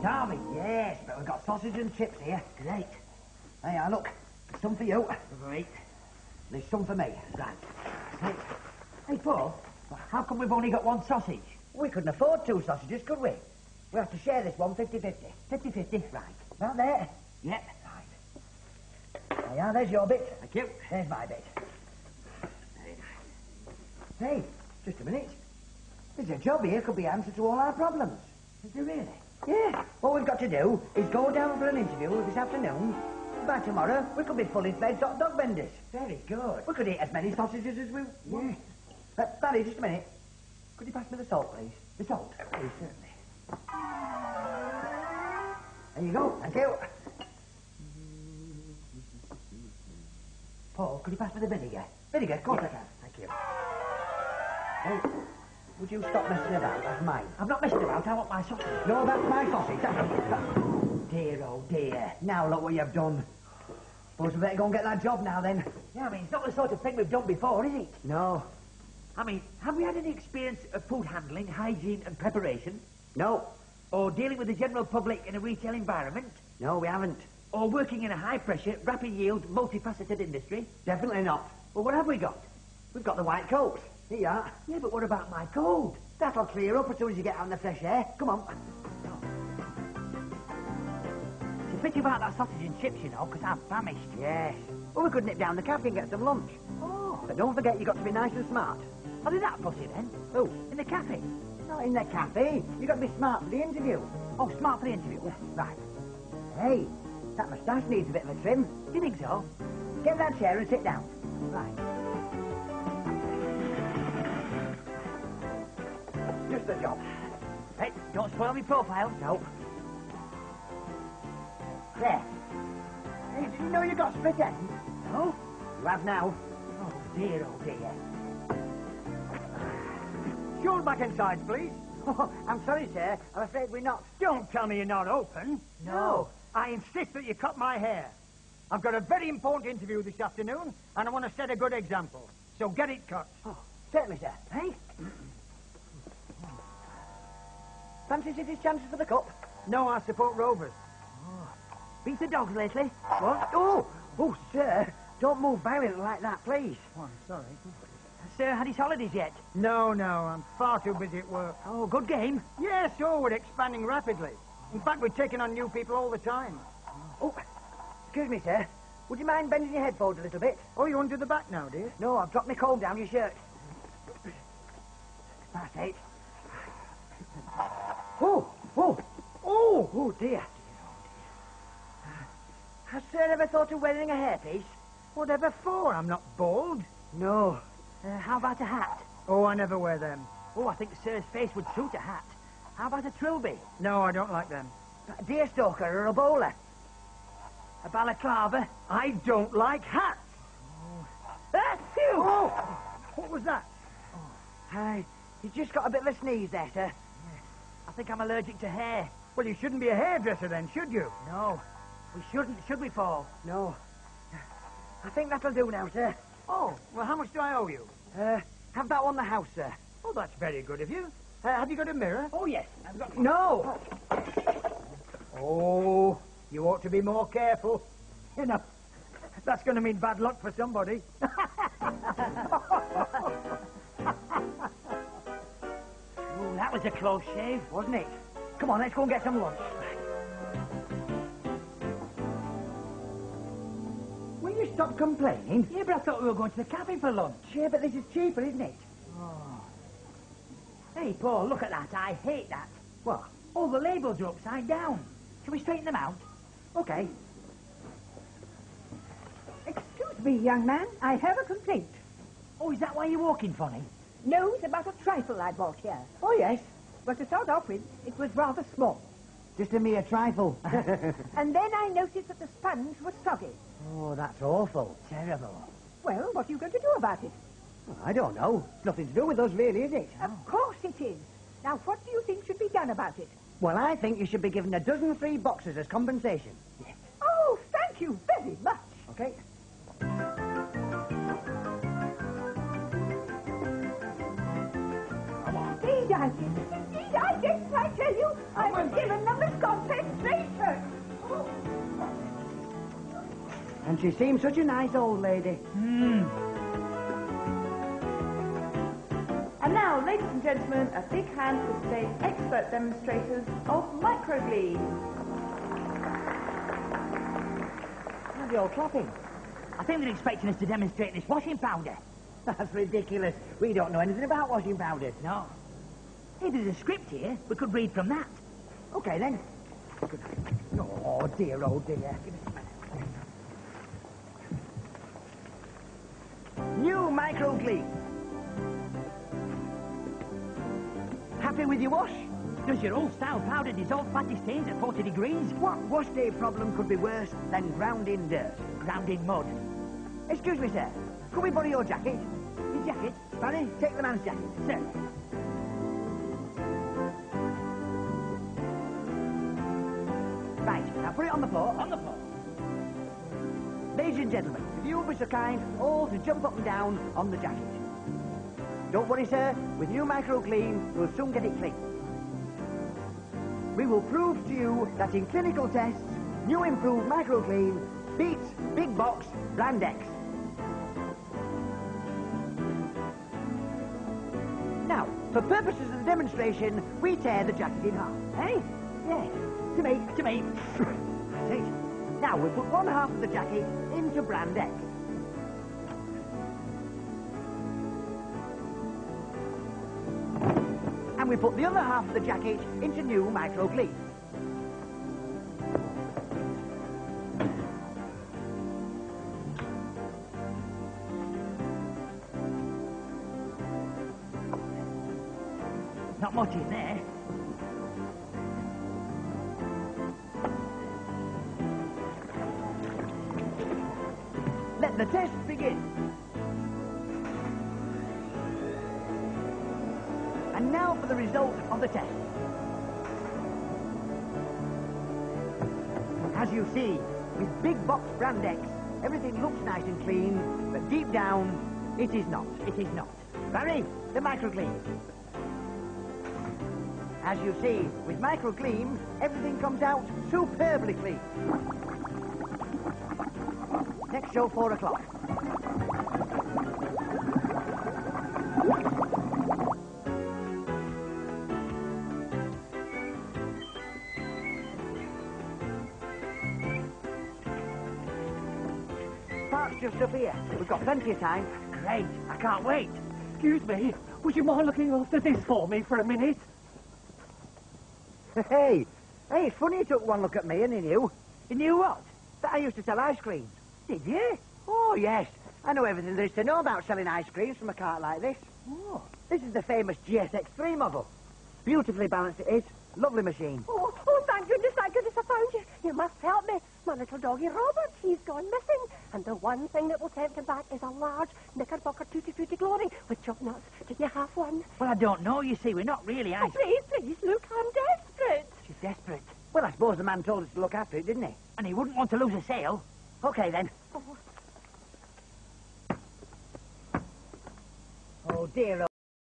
Starving, yes, but we've got sausage and chips here. Great. Hey, uh, look, there's some for you. Great. There's some for me. Right. Hey, hey, Paul, how come we've only got one sausage? We couldn't afford two sausages, could we? We have to share this one 50-50. 50-50? Right. About there? Yep. Right. There you are, there's your bit. Thank you. There's my bit. Hey, just a minute. There's a job here could be answer to all our problems. Is there really? Yeah. All we've got to do is go down for an interview this afternoon. By tomorrow, we could be fully fledged hot dog vendors. Very good. We could eat as many sausages as we want. Uh, Barry, just a minute. Could you pass me the salt, please? The salt? Please, certainly. There you go. Thank you. Paul, could you pass me the vinegar? Vinegar, of course I can. Thank you. Hey, would you stop messing about? That's mine. I'm not messing about. I want my sausage. No, that's my sausage. That's... that- Dear, oh dear. Now look what you've done. Suppose we better go and get that job now then. Yeah, I mean, it's not the sort of thing we've done before, is it? No. I mean, have we had any experience of food handling, hygiene and preparation? No. Or dealing with the general public in a retail environment? No, we haven't. Or working in a high-pressure, rapid-yield, multifaceted industry? Definitely not. Well, what have we got? We've got the white coat. Here you are. Yeah, but what about my cold? That'll clear up as soon as you get out in the fresh air. Come on. It's a pity about that sausage and chips, you know, because I'm famished. Yes. Well, we could nip down the cafe and get some lunch. Oh, But don't forget, you've got to be nice and smart. I'll do that fussy then. Oh, In the cafe. not in the cafe. You've got to be smart for the interview. Oh, smart for the interview. Right. Hey, that moustache needs a bit of a trim. Do you think so? Get that chair and sit down. Right. The job. Hey, don't spoil my profile. No. There. Hey, did you know you got split ends? No? You have now. Oh, dear, oh, dear. Shown back inside, please. Oh, I'm sorry, sir. I'm afraid we're not. Don't tell me you're not open. No. I insist that you cut my hair. I've got a very important interview this afternoon, and I want to set a good example. So get it cut. Oh, certainly, sir. Hey? Fancy City's chances for the cup? No, I support Rovers. Oh. Beat the dogs lately? What? Oh, oh, sir. Don't move violently like that, please. Oh, I'm sorry. Has Sir had his holidays yet? No, no, I'm far too busy at work. Oh, good game. Yes, sure, we're expanding rapidly. In fact, we're taking on new people all the time. Oh, excuse me, sir. Would you mind bending your head forward a little bit? Oh, you under the back now, dear? No, I've dropped my comb down your shirt. That's it. Oh, oh, oh, oh dear. Has sir ever thought of wearing a hairpiece? Whatever for? I'm not bald. No. Uh, how about a hat? Oh, I never wear them. Oh, I think Sir's face would suit a hat. How about a trilby? No, I don't like them. A deerstalker or a bowler? A balaclava? I don't like hats. Ah, phew! Oh, what was that? Hi. You just got a bit of a sneeze there, sir. I think I'm allergic to hair. Well, you shouldn't be a hairdresser then, should you? No, we shouldn't, should we, Paul? No. I think that'll do now, sir. Oh, well, how much do I owe you? Uh, have that on the house, sir. Oh, that's very good of you. Uh, have you got a mirror? Oh, yes. I've got... No! Oh, you ought to be more careful. You know, that's going to mean bad luck for somebody. Oh, that was a close shave. Wasn't it? Come on, let's go and get some lunch. Will you stop complaining? Yeah, but I thought we were going to the cafe for lunch. Yeah, but this is cheaper, isn't it? Oh. Hey, Paul, look at that. I hate that. What? All the labels are upside down. Shall we straighten them out? Okay. Excuse me, young man. I have a complaint. Oh, is that why you're walking funny? No, it's about a trifle I bought here. Oh, yes. Well, to start off with, it was rather small. Just a mere trifle. And then I noticed that the sponge was soggy. oh, that's awful. Terrible. Well, what are you going to do about it? Well, I don't know. It's nothing to do with us, really, is it? Of course it is. Now, what do you think should be done about it? Well, I think you should be given a dozen free boxes as compensation. Oh, thank you very much. Okay? tell you, I was given a compensation. And she seemed such a nice old lady. Mm. And now, ladies and gentlemen, a big hand for today's expert demonstrators of microglee. How's your clapping? I think they're expecting us to demonstrate this washing powder. That's ridiculous. We don't know anything about washing powder. No. Hey, there's a script here. We could read from that. Okay, then. Oh, dear, oh, dear. Give us a minute. New microgleave. Happy with your wash? Does your old-style powder dissolve fatty stains at 40 degrees? What wash day problem could be worse than ground in dirt? Ground in mud. Excuse me, sir. Could we borrow your jacket? Your jacket? Barry, take the man's jacket. Sir. Now put it on the floor. On the floor. Ladies and gentlemen, if you will be so kind, all to jump up and down on the jacket. Don't worry, sir. With new microclean, we'll soon get it clean. We will prove to you that in clinical tests, new improved microclean beats big box brand X. Now, for purposes of the demonstration, we tear the jacket in half. Eh? Yes. To me. To me. Now, we put one half of the jacket into brand X. And we put the other half of the jacket into new microclean. Not much in there. The test begins. And now for the result of the test. As you see, with big box brand X, everything looks nice and clean, but deep down, it is not. It is not. Barry, the microclean. As you see, with microclean, everything comes out superbly clean. Show, four o'clock. Park's just up here. We've got plenty of time. Great. I can't wait. Excuse me, would you mind looking after this for me for a minute? Hey, hey, it's funny you took one look at me and he knew You knew what? that I used to sell ice creams. Did you? Oh, yes. I know everything there is to know about selling ice creams from a cart like this. Oh. This is the famous GSX3 model. Beautifully balanced it is. Lovely machine. Oh, oh, thank goodness, thank goodness I found you. You must help me. My little doggy Robert, he's gone missing. And the one thing that will tempt him back is a large Knickerbocker Tutti Frutti Glory with chopped nuts. Did you have one? Well, I don't know, you see. We're not really Oh, ice... please, please, look, I'm desperate. She's desperate. Well, I suppose the man told us to look after it, didn't he? And he wouldn't want to lose a sale. Okay, then. Oh, dear,